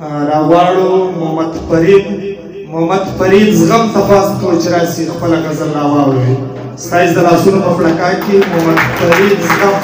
راواړو محمد فرید محمد فرید زغم تفاس کو چراسي خپل غزل راواړو سایز د لاسونو په پړکا کې محمد فرید زغم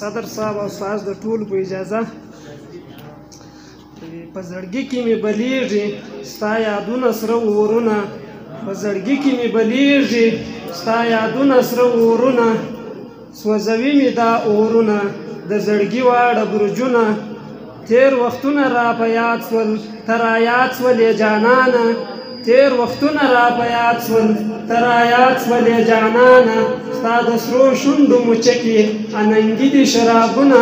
صدر صاحب او استاد د ټول په اجازه په زړګي کې مې بلیږي ستا یادونه سره ورونه په زړګي کې مې بلیږي ستا یادونه سره ورونه سوځوي مې دا اورونه د زړګي واړه برجونه تیر وختونه را په یاد سول تر یاد سولې جانانه تېر وختونه را په یاد شول ته را یاد شولې جانانه ستا د سرو شونډو مچکې اننګي دي شرابونه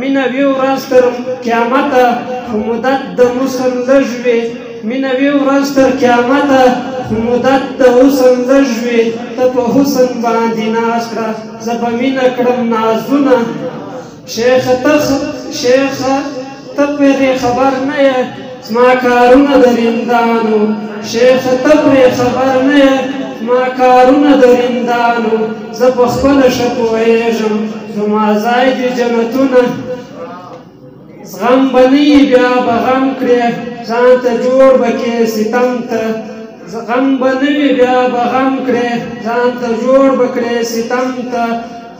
مینه وی ورځ تر قیامته خو مدت د حسن لږ وي مینه وی ورځ تر قیامته خو مدت د حسن لږ وي ته په حسن باندې ناز کړه زه به مینه کړم نازونه شیخ تخ شیخ ته پرې خبر نه یې زما کارونه د رندانو شیخ ته پرې خبر نه یې زما کارونه د رندانو زه په خپله ښه پوهېږم زما ځای دي جنتونه زغم به نه یي بیا به غم کړې ځان ته جوړ به کې ستم ته غم به نه وي بیا به غم کړې ځان ته جوړ به کړې ستم ته